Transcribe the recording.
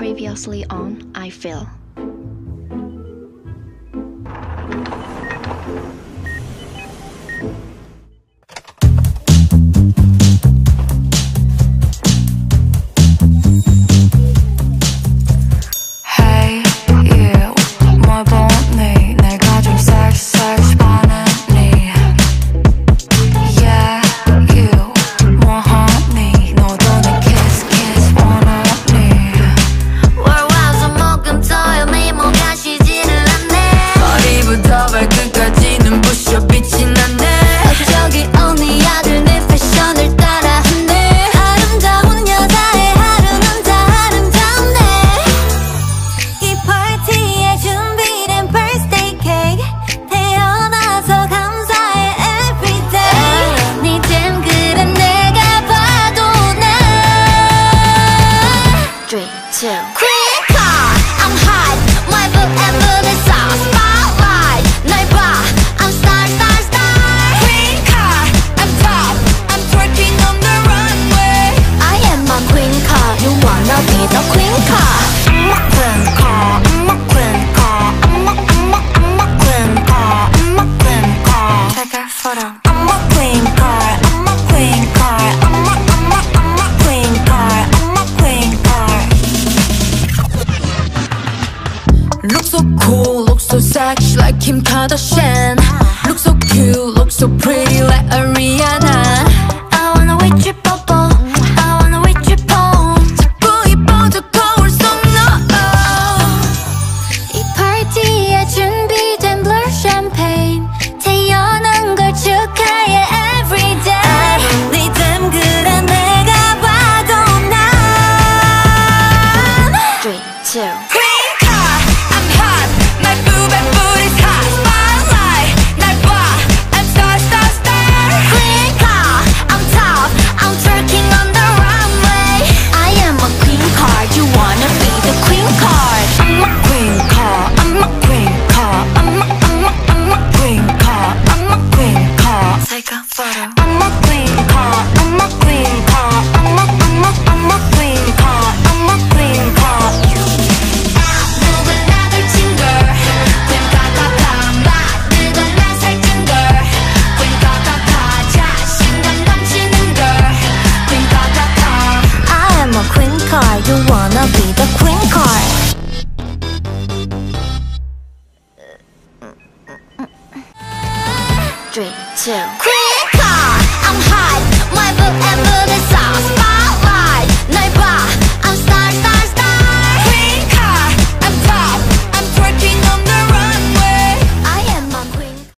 previously on, I feel. two. Look so cool, look so sexy like Kim Kardashian. Look so cute, look so pretty like Ariana star You wanna be the queen car Three, two, queen!